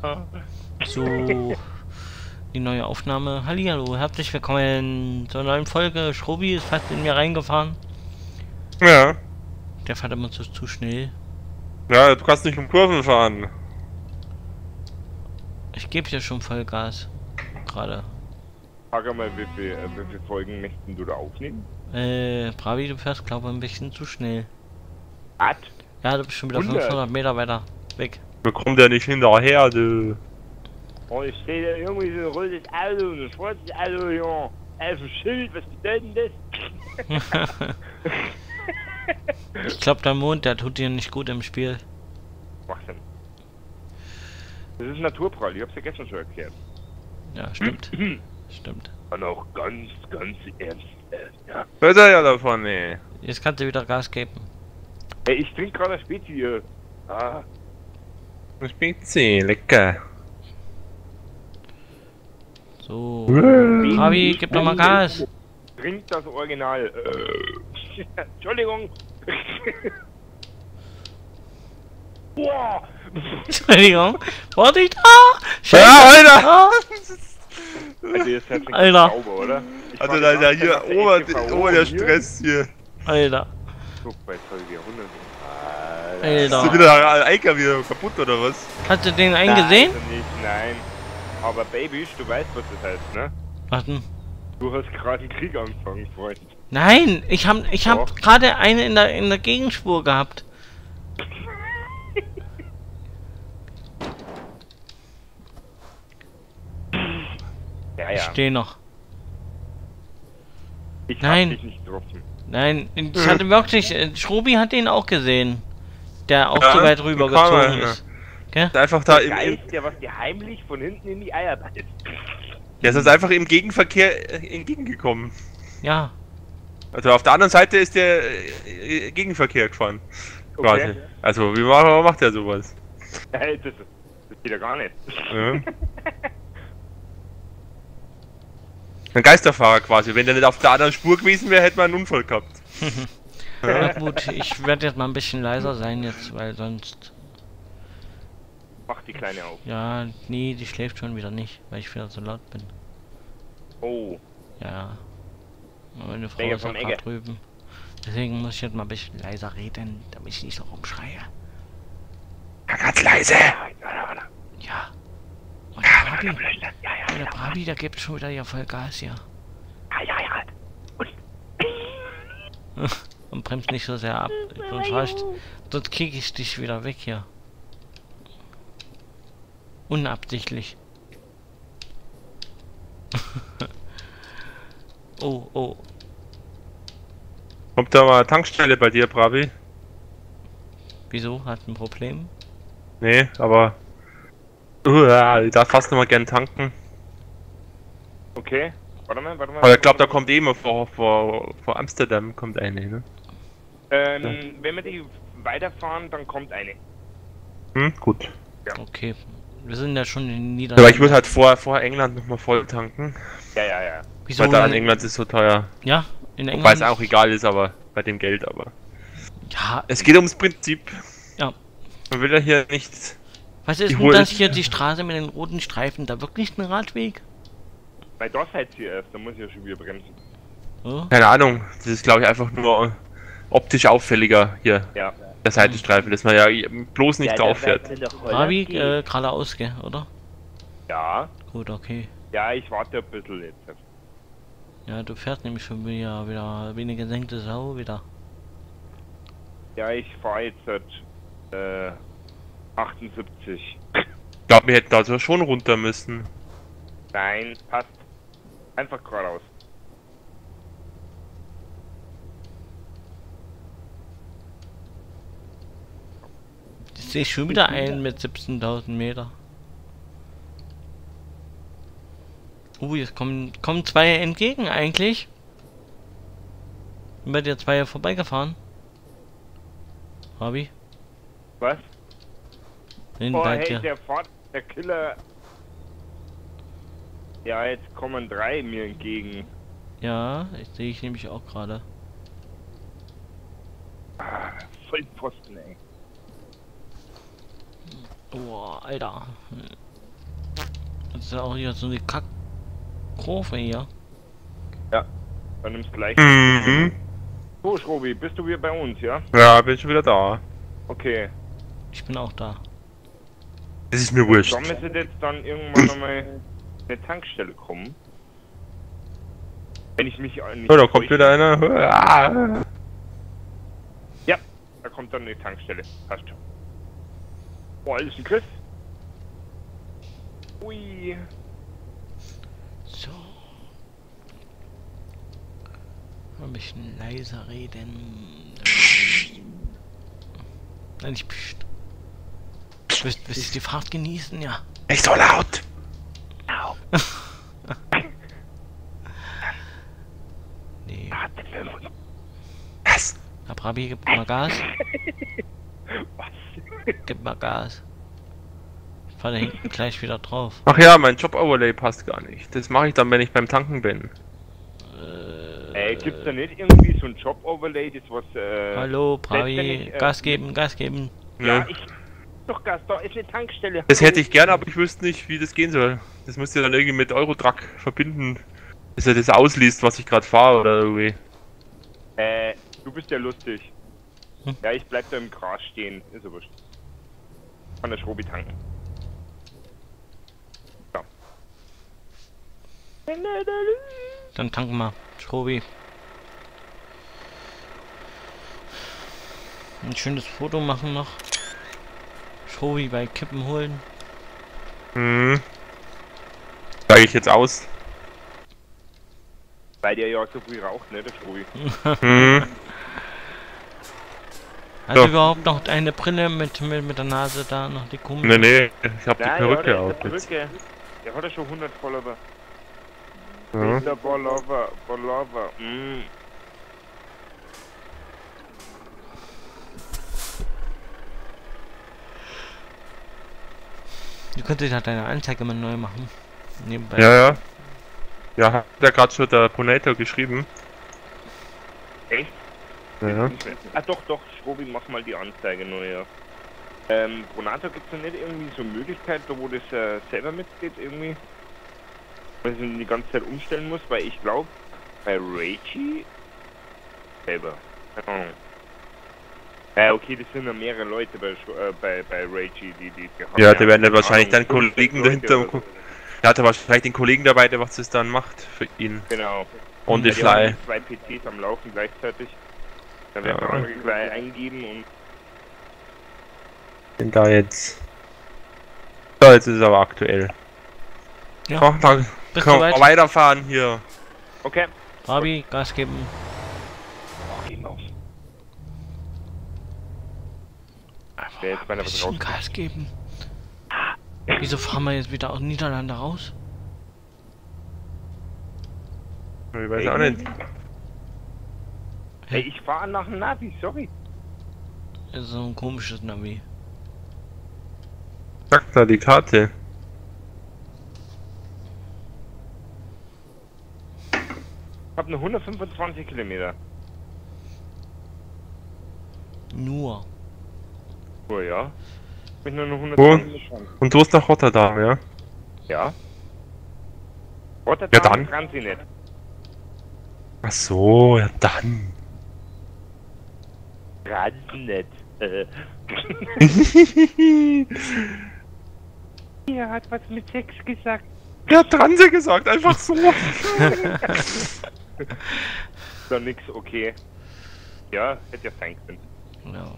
So, die neue Aufnahme. Hallihallo, herzlich willkommen zur neuen Folge. Schrobi ist fast in mir reingefahren. Ja. Der fährt immer zu, zu schnell. Ja, du kannst nicht um Kurven fahren. Ich gebe hier schon voll Gas. Gerade. Frag mal, wie viele, äh, wie viele Folgen möchten du da aufnehmen? Äh, Bravi, du fährst glaube ich ein bisschen zu schnell. Was? Ja, du bist schon wieder 100. 500 Meter weiter weg. Wir kommen ja nicht hinterher, du. Oh, ich sehe da irgendwie so ein rotes Auto und ein schwarzes Auto, ja. Auf dem Schild, was bedeutet das? Ich glaube, der Mond, der tut dir nicht gut im Spiel. Was denn? Das ist Naturprall, ich hab's ja gestern schon erklärt. Ja, stimmt. stimmt. Und auch ganz, ganz ernst, äh, ja. Was ist er ja davon, ey? Jetzt kannst du wieder Gas geben. Ey, ich trinke gerade ein Spezi hier. Ah, Spezi, lecker. So. Bravi, gib doch mal Gas. trink das Original. Entschuldigung. Boah! Entschuldigung. Warte ich da? Ja, Alter! Also jetzt hat Alter. sauber, oder? Ich Also, fahr da, da hier, ober, ober der. Stress hier. Alter. Guck bei Folge 100. Ist Alter. wieder ein Eiker wieder kaputt oder was? Hast du den Nein, eingesehen? also nicht, nein. Aber Babies, du weißt, was das heißt, ne? Warten. Du hast gerade einen Krieg angefangen, Freund. Nein, ich hab, ich hab gerade eine in der, in der Gegenspur gehabt. Ja, Ich ja. stehe noch. Ich Nein. hab dich nicht getroffen. Nein, ich hatte wirklich, äh, Schrobi hat den auch gesehen. Der auch Ja, so weit kann rübergezogen man, ist. Gell? Einfach da im, im, Geist, der was dir heimlich von hinten in die Eier beißt. der ist uns einfach im Gegenverkehr äh, entgegengekommen. Ja. Also auf der anderen Seite ist der äh, Gegenverkehr gefahren. Quasi. Okay. Also, wie macht, der sowas? Hey, das, das geht ja gar nicht. Ja. Ein Geisterfahrer quasi. Wenn der nicht auf der anderen Spur gewesen wäre, hätte man einen Unfall gehabt. Na gut, ich werde jetzt mal ein bisschen leiser sein jetzt, weil sonst. Mach die Kleine auf. Ja, nee, die schläft schon wieder nicht, weil ich wieder so laut bin. Oh. Ja. Meine Frau Menge ist Ecke. drüben. Deswegen muss ich jetzt mal ein bisschen leiser reden, damit ich nicht so rumschreie. Ja, ganz leise. Ja. Und der Bravi, ja, der Bravi, der gibt schon wieder ja voll Gas hier. Ja, ja, ja. Und bremst nicht so sehr ab. Sonst, fahr ich, sonst krieg ich dich wieder weg hier. Unabsichtlich. oh, oh. Kommt da mal eine Tankstelle bei dir, Bravi? Wieso? Hat ein Problem? Nee, aber. Uh, ich darf fast noch mal gern tanken. Okay. Warte mal, warte mal. Aber ich glaube, da kommt eh immer vor, vor, vor Amsterdam kommt eine, ne? Ähm, wenn wir die weiterfahren, dann kommt eine. Hm, gut. Okay. Wir sind ja schon in Niederlanden. Aber ich würde halt vor, vor England noch mal voll tanken. Ja, ja, ja. Wieso? Weil da in England ist so teuer. Ja, in England. es auch egal ist, aber bei dem Geld, aber. Ja, Es geht ums Prinzip. Ja. Man will ja hier nicht. was ist denn das hier, die Straße mit den roten Streifen? Da wirklich ein Radweg? Bei das halt hier erst, da muss ich ja schon wieder bremsen. Oh? Keine Ahnung. Das ist, glaube ich, einfach nur optisch auffälliger hier. Ja. Der Seitenstreifen, dass man ja bloß nicht drauf fährt. Bravi, äh, geradeaus, gell, oder? Ja. Gut, okay. Ja, ich warte ein bisschen jetzt. Ja, du fährst nämlich schon wieder, wieder wie eine gesenkte Sau wieder. Ja, ich fahre jetzt seit äh, 78. Ich glaube, wir hätten da so schon runter müssen. Nein, passt. Einfach geradeaus. Ich sehe schon wieder einen mit 17.000 Meter. Uh, jetzt kommen, kommen zwei entgegen eigentlich. Bei dir zwei vorbeigefahren? Fabi? Was? Sind Oh, hey, dir. der Fahrt, der Killer. Ja, jetzt kommen drei mir entgegen. Ja, ich sehe ich nämlich auch gerade. Ah, Vollpfosten, ey. Boah, Alter. Das ist ja auch hier so eine Kackkurve hier. Dann nimmst gleich. Mhm. So, Schrobi, bist du wieder bei uns, ja? Ja, bin schon wieder da. Okay. Ich bin auch da. Das ist mir wurscht. Da müsste jetzt dann irgendwann nochmal eine Tankstelle kommen. Wenn ich mich nicht Oh, da kommt wieder einer. Ah. Ja, da kommt dann eine Tankstelle. Passt schon. Oh, alles ein Griff. Ui. So. Ein bisschen leiser reden. Nein, nicht pst. Willst, willst du die Fahrt genießen? Ja. Nicht so laut. Nee. Warte, Was? Herr Brabi, gib mal Gas. Gib mal Gas. Ich da hinten gleich wieder drauf. Ach ja, mein Job-Overlay passt gar nicht. Das mache ich dann, wenn ich beim Tanken bin. Äh, gibt's da nicht irgendwie so ein Job-Overlay, das was, äh... Hallo, Bravi. äh, Gas geben, Gas geben. Ja, Ja. ich... Doch, Gas, da ist eine Tankstelle. Das hätte ich gerne, aber ich wüsste nicht, wie das gehen soll. Das müsst ihr dann irgendwie mit Eurotrack verbinden. Dass er das ausliest, was ich gerade fahre oder irgendwie. Äh, du bist ja lustig. Hm. Ja, ich bleib da im Gras stehen. Ist ja Kann der Schrobi tanken. Ja. Dann tanken wir. Schrobi. Ein schönes Foto machen noch. Schrobi bei Kippen holen. Hm. Steige ich jetzt aus. Weil der ja so viel raucht, ne, der Schrobi. Hm. Hast du Ja. überhaupt noch eine Brille mit, mit, mit der Nase da? Noch die Kumpel? Nee, nee, ich hab die Perücke ja, auf der jetzt. Perücke. Der hat ja schon 100 Follower. Ja. Der Follower, Follower. Mm. Du könntest ja deine Anzeige mal neu machen. Nebenbei. ja, ja. Ja, hat ja gerade schon der Ponator geschrieben. Echt? Ja. Ah doch, doch, Schrobi, mach mal die Anzeige neu, ja. Ähm, Bonato, gibt's da nicht irgendwie so Möglichkeit, da wo das äh, selber mitgeht irgendwie? Weil ich die ganze Zeit umstellen muss, weil ich glaube, bei Reiki selber. Keine Ahnung. Ja, okay, das sind ja mehrere Leute bei, äh, bei, bei Reiki, die, die, die haben Ja, die werden keine wahrscheinlich dann Kollegen dahinter- so. Er hatte wahrscheinlich den Kollegen dabei, der was das dann macht für ihn. Genau. The Ja, die fly. Zwei PCs am Laufen gleichzeitig. Da werden Ja. wir gleich eingeben und Denn da jetzt. So, jetzt ist es aber aktuell. Ja. Ach, dann Bist können du weiterfahren hier. okay. Fabi, Gas geben. Wer jetzt mal was bisschen raus- Gas geben. Wieso fahren wir jetzt wieder aus Niederlande raus? Ich weiß auch nicht. Hey, ich fahre nach dem Navi, sorry. Das ist so ein komisches Navi. Sagt da die Karte. Ich habe nur 125 Kilometer. Nur. Oh ja. Bin nur noch Wo? 120 gefahren. Und du bist nach Rotterdam, ja? Ja. Rotterdam Ja, dann. kann sie nicht. Ach so, ja dann. Nicht. Äh. Er hat was mit Sex gesagt. Er hat Transe gesagt, einfach so. Dann nix, okay. Ja, hätte ja sein können. Ja.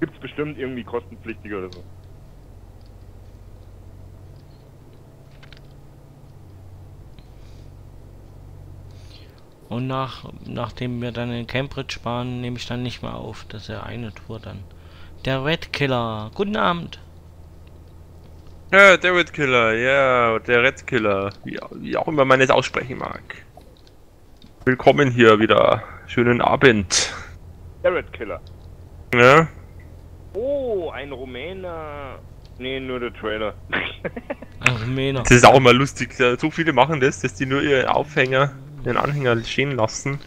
Gibt's bestimmt irgendwie kostenpflichtig oder so. Und nach, nachdem wir dann in Cambridge waren, nehme ich dann nicht mehr auf. Das ist ja eine Tour dann. Der Red Killer. Guten Abend. Ja, der Red Killer, ja, der Red Killer. Wie, wie auch immer man es aussprechen mag. Willkommen hier wieder. Schönen Abend. Carrot Killer. Ja? Oh, ein Rumäner. Nee, nur der Trailer. Ein Rumäner. Das ist auch immer lustig. So viele machen das, dass die nur ihren Aufhänger, ihren Anhänger stehen lassen.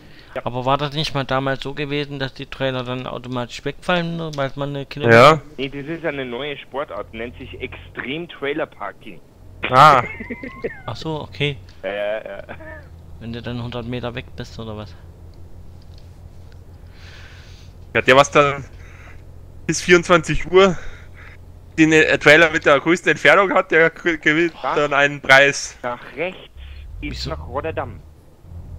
Aber war das nicht mal damals so gewesen, dass die Trailer dann automatisch wegfallen, nur weil man eine Kilometer... Ja. Nee, das ist eine neue Sportart, nennt sich Extrem Trailer Parking. Ah, Ach so, okay. Ja, ja, ja. Wenn du dann 100 Meter weg bist oder was? ja, der was dann bis 24 Uhr den äh, Trailer mit der größten Entfernung hat, der gewinnt dann einen Preis. Nach rechts geht's Wieso? nach Rotterdam.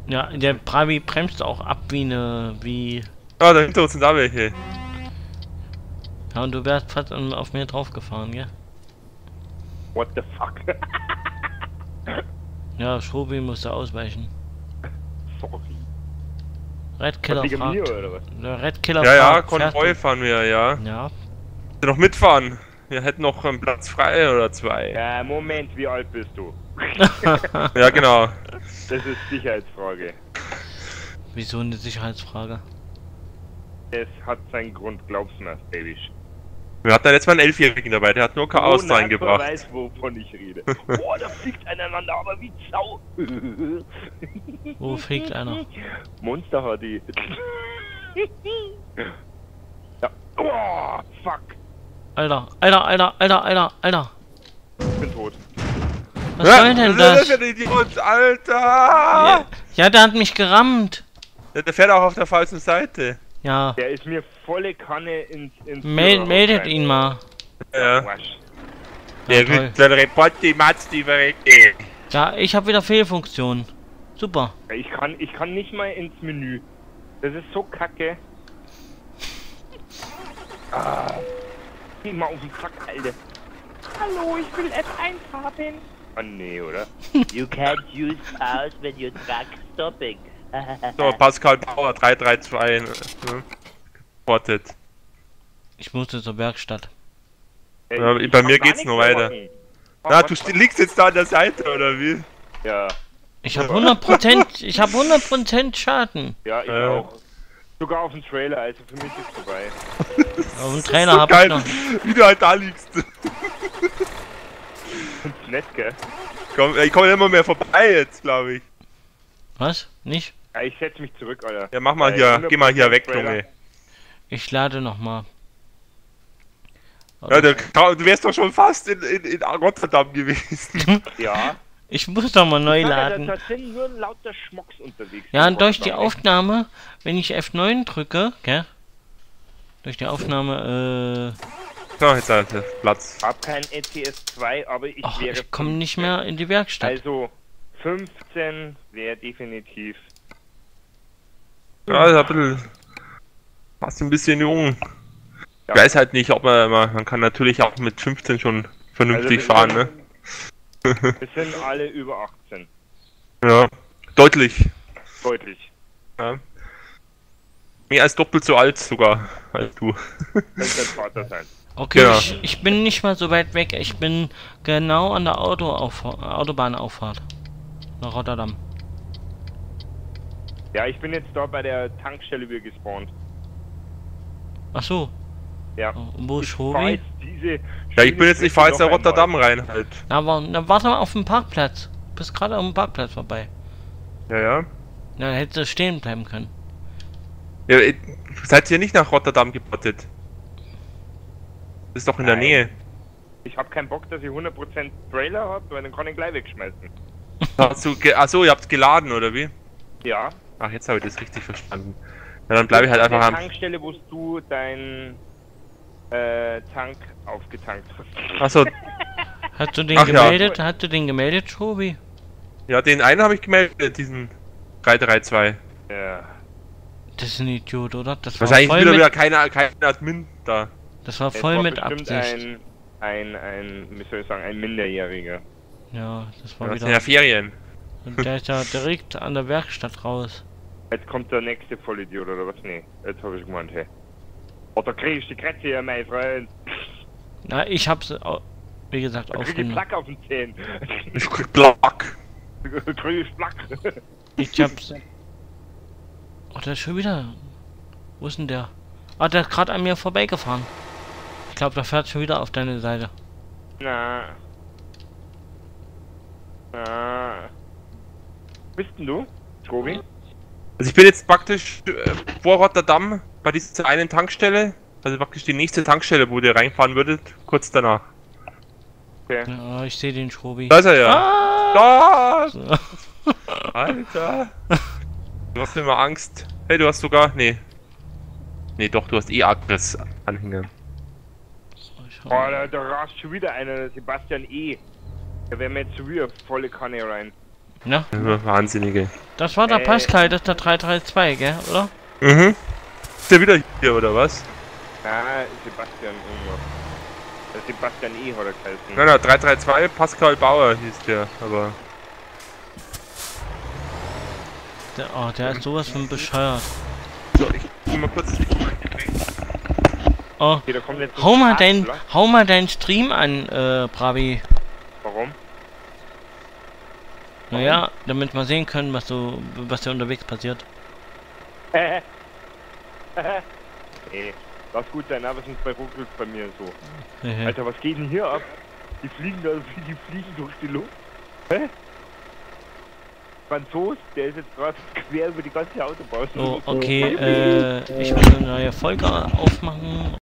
Ja, der Bravi bremst auch ab wie eine... wie... Ah, da hinter uns sind da welche. Ja, und du wärst fast auf mir draufgefahren, gell? What the fuck? Ja, Schobi musste ausweichen. Sorry. Red Killer Wegen mir fragt... oder was? Der Red Killer Ja, ja, fragt, Konvoi fahren wir, ja. Ja, Wir noch mitfahren. Wir hätten noch einen Platz frei oder zwei. Ja, Moment, wie alt bist du? Ja, genau. Das ist Sicherheitsfrage. wieso eine Sicherheitsfrage? Es hat seinen Grund, glaub's mir, Baby. Wir hatten ja letztes Mal einen Elfjährigen dabei, der hat nur Chaos Oh, nein, reingebracht. wer weiß, wovon ich rede. Boah, da fliegt einander aber wie Sau. Wo fliegt einer? Monster HD. ja. Oh, fuck. Alter, Alter, Alter, Alter, Alter, Alter. Ich bin tot. Was soll denn Das das? ist ja ein Idiot, Alter! Ja, ja, der hat mich gerammt. Ja, Der fährt auch auf der falschen Seite. Ja, Der ist mir volle Kanne ins... ins mel meldet rein. ihn mal. Ja. Wasch. Ja, Der wird der Report die Matz, die verreckt. Ja, ich habe wieder Fehlfunktion. Super. Ich kann, ich kann nicht mal ins Menü. Das ist so kacke. Ah. Geh mal auf den Sack, Alter. Hallo, ich will F1 haben. Ah, nee, oder? You can't use pause when your truck stopping. So, Pascal Bauer 332. Ne? Portet. Ich musste zur Werkstatt. Ey, Ja, bei mir geht's mehr weiter. machen. Na, du st- liegst jetzt da an der Seite, oder wie? Ja, Ich habe 100%, ich habe 100% Schaden. ja, ich Ja. auch. Sogar auf dem Trailer, also für mich ist vorbei. Auf dem Trainer habe ich Geil, noch. wie du halt da liegst. Nett, gell? Komm, ich komme immer mehr vorbei jetzt, glaube ich. Was? Nicht? Ja, ich setz mich zurück, Alter. Ja, mach mal Bei hier, geh mal hier 100% weg. Junge. Ich lade nochmal. Ja, der, du wärst doch schon fast in, in, in Rotterdam gewesen. Ja. Ich muss doch mal neu Ja, laden. da sind nur lauter Schmocks unterwegs. Ja, und durch die Rotterdam. Aufnahme, wenn ich F9 drücke, gell? Durch die Aufnahme, äh. So, jetzt er Platz. Hab kein ETS 2, aber ich Ach, wäre. ich komme nicht 15. mehr in die Werkstatt. Also 15 wäre definitiv. Ja, ist ein bisschen. Fast ein bisschen jung. Ich Ja. weiß halt nicht, ob man. Man man kann natürlich auch mit 15 schon vernünftig Also, fahren, sind- ne? Wir sind alle über 18. Ja. Deutlich. Deutlich. Ja. Mehr als doppelt so alt sogar als du. Könnte dein Vater sein. Okay, Ja. ich, ich bin nicht mal so weit weg. Ich bin genau an der Auto Autobahnauffahrt. Nach Rotterdam. Ja, ich bin jetzt da bei der Tankstelle wieder gespawnt. Ach so. Ja. Und Wo ist diese Ja, ich bin jetzt, ich fahr jetzt nach. Rotterdam rein halt. Na, aber, na, warte mal auf dem Parkplatz. Bist gerade auf dem Parkplatz vorbei. Ja, ja. Na, hättest du stehen bleiben können. Ja ihr- seid ihr nicht nach Rotterdam geportet? Das ist doch in der Nein. Nähe. Ich hab keinen Bock, dass ich 100% Trailer hab, weil dann kann ich gleich wegschmeißen. Hast Achso, ihr habt geladen, oder wie? Ja. Ach, jetzt habe ich das richtig verstanden. Ja, dann bleibe ich halt An der einfach am. Tankstelle, wo du deinen äh, Tank aufgetankt hast. Achso, Hast du den Ach ja. gemeldet? Hast du den gemeldet, Schobi? ja, den einen habe ich gemeldet, diesen 332. Ja. Das ist ein Idiot, oder? Das war Wahrscheinlich voll wieder mit, wieder keine, kein Admin da. das war voll war mit bestimmt Absicht. Ein, ein, ein, wie soll ich sagen, ein Minderjähriger. Ja, das war Das sind wieder. ja Ferien. Und der ist ja direkt an der Werkstatt raus. Jetzt kommt der nächste Vollidiot oder was? Nee, jetzt habe ich gemeint, hey. Oh, da kriegst du die Kratze hier, mein Freund. Na, ich hab's, wie gesagt, krieg ich aufgenommen. Plack auf den Zehen. Ich krieg Plack. Krieg ich Plack. Ich hab's. Oh, der ist schon wieder. Wo ist denn der? Ah, der ist gerade an mir vorbeigefahren. Ich glaube, der fährt schon wieder auf deine Seite. Na. Na. Bist denn du, Tobi? Also ich bin jetzt praktisch äh, vor Rotterdam bei dieser einen Tankstelle. Also praktisch die nächste Tankstelle, wo ihr reinfahren würdet, kurz danach. Ja, ich sehe den Schrobi. Da ist er ja. Ah! Da! So. Alter! Du hast immer Angst. Hey, du hast sogar. Nee. Nee, doch, du hast eh hau- Oh, da, da rast schon wieder einer, der Sebastian E. Da wären wir jetzt schon wieder volle Kanne rein. Ja, Wahnsinnige. das war der Äh. Pascal, das ist der 332, gell, oder? Mhm. Ist der wieder hier, oder was? Na, Sebastian irgendwas. Der Sebastian E. hat er geheißen. Nein, nein, 332, Pascal Bauer hieß der, aber. Der, oh, der ist sowas von bescheuert. So, ich geh mal kurz. Oh, Okay, hau mal dein, hau mal deinen Stream an, äh, Bravi. Warum? Naja, damit wir sehen können, was du, was dir unterwegs passiert. Ey, lass gut sein, aber sonst bei ruckelt bei mir so. Hehe. Alter, was geht denn hier ab? Die fliegen da, die fliegen durch die Luft. Hä? Franzos, der ist jetzt gerade quer über die ganze Autobahn. So, okay, äh, ich will eine neue Folge aufmachen